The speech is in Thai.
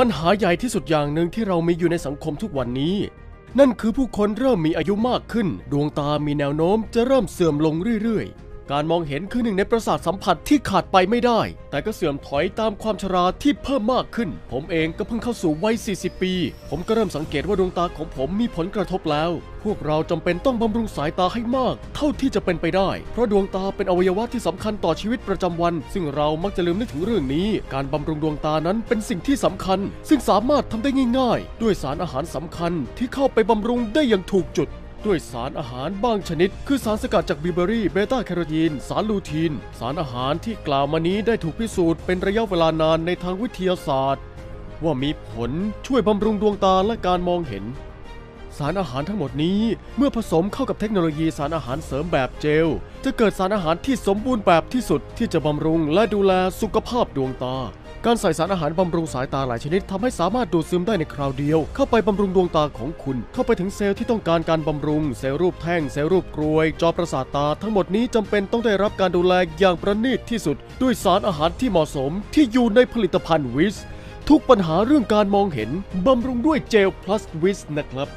ปัญหาใหญ่ที่สุดอย่างหนึ่งที่เรามีอยู่ในสังคมทุกวันนี้ นั่นคือผู้คนเริ่มมีอายุมากขึ้น ดวงตามีแนวโน้มจะเริ่มเสื่อมลงเรื่อยๆ การมองเห็นคือหนึ่งในประสาทสัมผัสที่ขาดไปไม่ได้ แต่ก็เสื่อมถอยตามความชราที่เพิ่มมากขึ้น ผมเองก็เพิ่งเข้าสู่วัย 40 ปี ผมก็เริ่มสังเกตว่าดวงตาของผมมีผลกระทบแล้ว พวกเราจำเป็นต้องบำรุงสายตาให้มาก เท่าที่จะเป็นไปได้ เพราะดวงตาเป็นอวัยวะที่สำคัญต่อชีวิตประจำวัน ซึ่งเรามักจะลืมนึกถึงเรื่องนี้ การบำรุงดวงตานั้นเป็นสิ่งที่สำคัญ ซึ่งสามารถทำได้ง่าย ๆ ด้วยสารอาหารสำคัญที่เข้าไปบำรุงได้อย่างถูกจุด ด้วยสารอาหารบางชนิด คือสารสกัดจากบิเบอรี่เบต้าแคโรทีน สารลูทีน สารอาหารที่กล่าวมานี้ได้ถูกพิสูจน์เป็นระยะเวลานานในทางวิทยาศาสตร์ ว่ามีผลช่วยบำรุงดวงตาและการมองเห็น สารอาหารทั้งหมดนี้เมื่อผสมเข้ากับเทคโนโลยีสารอาหารเสริมแบบเจล จะเกิดสารอาหารที่สมบูรณ์แบบที่สุดที่จะบำรุงและดูแลสุขภาพดวงตา การใส่สารอาหารบำรุงสายตาหลายชนิดทำให้สามารถดูดซึมได้ในคราวเดียว เข้าไปบำรุงดวงตาของคุณ เข้าไปถึงเซลล์ที่ต้องการการบำรุง เซลล์รูปแท่ง เซลล์รูปกรวย จอประสาทตา ทั้งหมดนี้จำเป็นต้องได้รับการดูแลอย่างประณีตที่สุด ด้วยสารอาหารที่เหมาะสมที่อยู่ในผลิตภัณฑ์วิสทุกปัญหาเรื่องการมองเห็นบำรุงด้วยเจล plus วิสนะครับ